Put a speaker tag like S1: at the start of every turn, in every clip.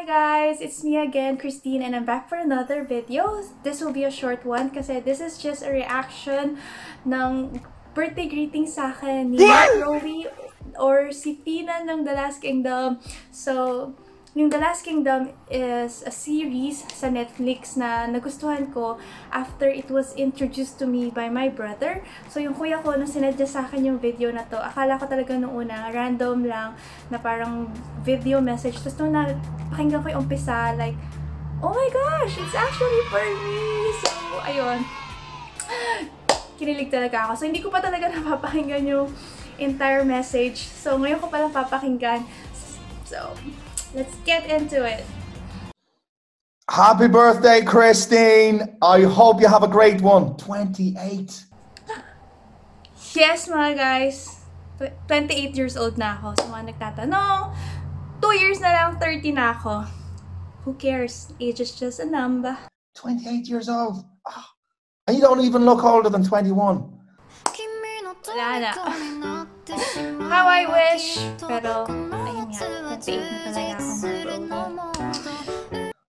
S1: Hi guys! It's me again, Christine, and I'm back for another video. This will be a short one kasi this is just a reaction ng birthday greeting sa akin ni Rowie or si Fina ng The Last Kingdom. So, yung The Last Kingdom is a series sa Netflix na nagustuhan ko after it was introduced to me by my brother. So, yung kuya ko, nung sinadya sa akin yung video na to, akala ko talaga nung una, random lang, na parang video message. Tapos nung napakinggan ko yung umpisa, like, oh my gosh, it's actually for me! So, ayun. Kinilig talaga ako. So, hindi ko pa talaga napapakinggan yung entire message. So, ngayon ko palang papakinggan. So, Let's get into it.
S2: Happy birthday, Kristine. I hope you have a great one. 28.
S1: Yes, mga guys. 28 years old na ako. Sa mga nagtatanong, 2 years na lang, 30 na ako. Who cares? Age is just a number.
S2: 28 years old. Oh. And you don't even look older than 21.
S1: Wala na. How I wish. Pero, ayun nga, 28 na talaga ako.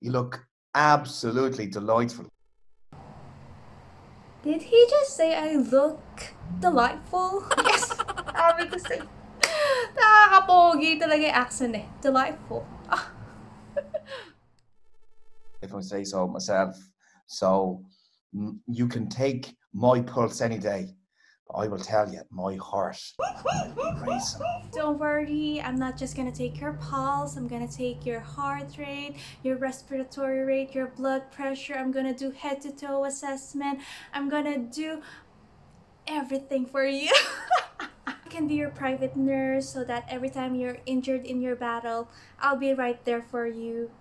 S2: You look absolutely delightful.
S1: Did he just say I look delightful? Yes! Sabi ko say. Nakakapogi talaga yung accent eh. Delightful. Ah.
S2: if I say so myself. So mm, you can take my pulse any day. I will tell you, my heart.
S1: Don't worry, I'm not just gonna take your pulse, I'm gonna take your heart rate, your respiratory rate, your blood pressure, I'm gonna do head to toe assessment, I'm gonna do everything for you. I can be your private nurse so that every time you're injured in your battle, I'll be right there for you.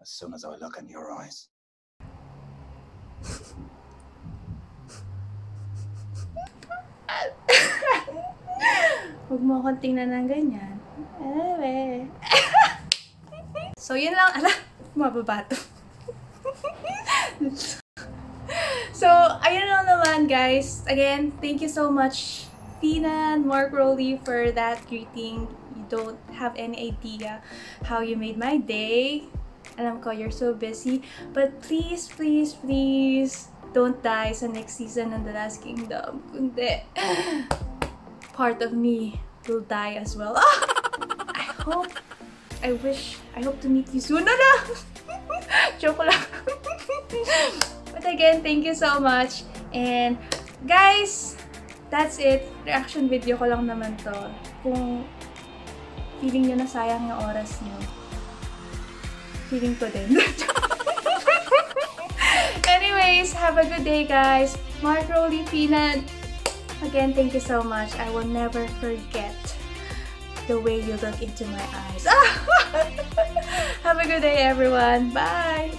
S2: As soon as I look in your eyes.
S1: Huwag mo akong tingnan ng ganyan. Anyway. so, yun lang. Ala, mababa to. so, ayun lang naman, guys. Again, thank you so much, Tina and Mark Rowley, for that greeting. You don't have any idea how you made my day. Alam ko, you're so busy. But please, please, please, don't die sa next season ng The Last Kingdom. Kundi, part of me will die as well. I hope, I wish, I hope to meet you soon. No, no! Joke lang. but again, thank you so much. And guys, that's it. Reaction video ko lang naman to. Kung feeling nyo na sayang yung oras nyo. Feeling ko din. Anyways, have a good day, guys. Mark Rowley Peanut. Again, thank you so much. I will never forget the way you look into my eyes. have a good day, everyone. Bye.